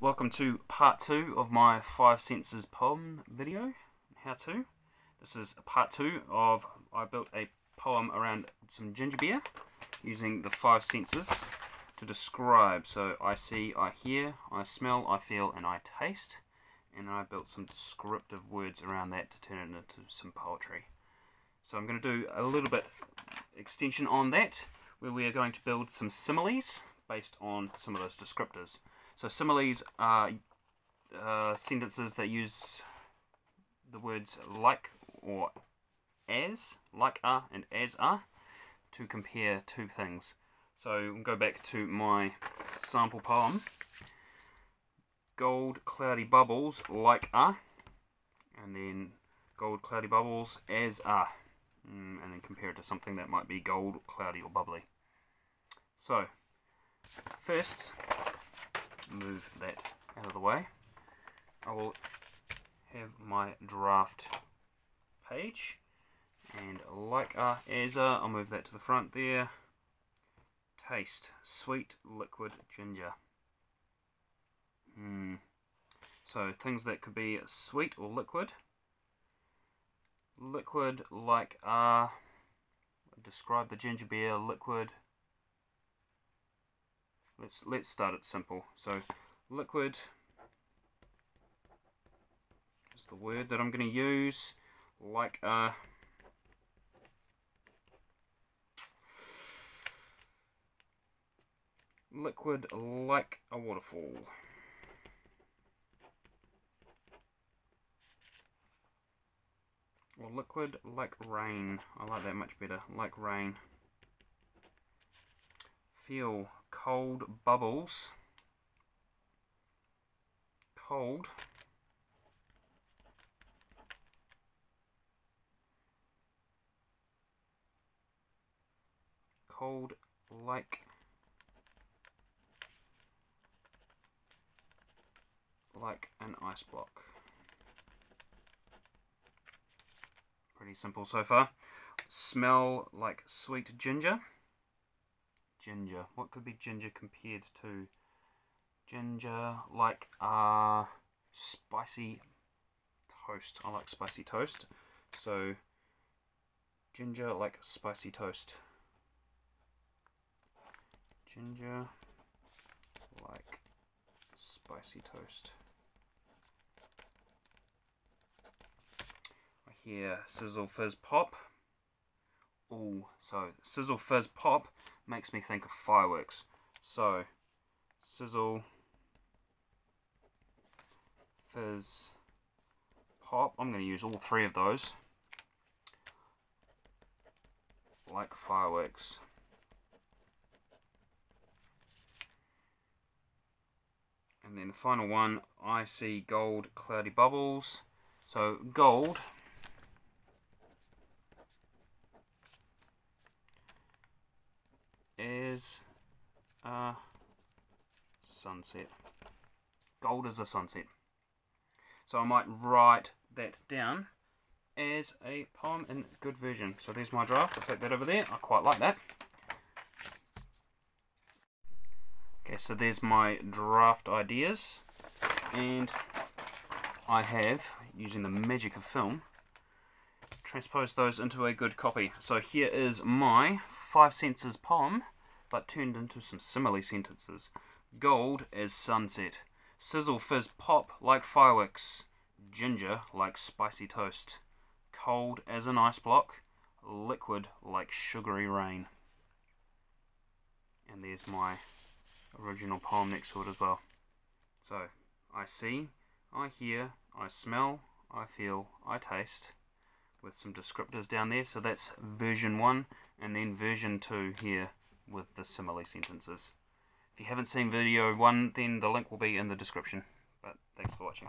Welcome to part two of my five senses poem video, how to. This is part two of, I built a poem around some ginger beer using the five senses to describe. So I see, I hear, I smell, I feel, and I taste. And I built some descriptive words around that to turn it into some poetry. So I'm going to do a little bit extension on that, where we are going to build some similes based on some of those descriptors. So similes are uh, sentences that use the words like or as, like are and as are, to compare two things. So we'll go back to my sample poem. Gold cloudy bubbles like are, and then gold cloudy bubbles as are, mm, and then compare it to something that might be gold, cloudy, or bubbly. So, first, move that out of the way. I will have my draft page and like uh, as uh, I'll move that to the front there. Taste sweet liquid ginger. Hmm. So things that could be sweet or liquid. Liquid like uh describe the ginger beer liquid let's let's start it simple. So liquid is the word that I'm going to use. Like a liquid like a waterfall. Or liquid like rain. I like that much better. Like rain. Feel cold bubbles. Cold. Cold like like an ice block. Pretty simple so far. Smell like sweet ginger ginger. What could be ginger compared to ginger? Like uh, spicy toast. I like spicy toast. So ginger like spicy toast. Ginger like spicy toast. I hear sizzle fizz pop. So sizzle fizz pop makes me think of fireworks. So, sizzle, fizz, pop. I'm going to use all three of those. Like fireworks. And then the final one, I see gold cloudy bubbles. So gold is a sunset. Gold is a sunset. So I might write that down as a poem in good version. So there's my draft. I'll take that over there. I quite like that. Okay, so there's my draft ideas. And I have, using the magic of film, transpose those into a good copy. So here is my five senses poem, but turned into some simile sentences. Gold as sunset. Sizzle fizz pop like fireworks. Ginger like spicy toast. Cold as an ice block. Liquid like sugary rain. And there's my original poem next to it as well. So, I see, I hear, I smell, I feel, I taste with some descriptors down there. So that's version 1 and then version 2 here with the simile sentences. If you haven't seen video 1 then the link will be in the description. But thanks for watching.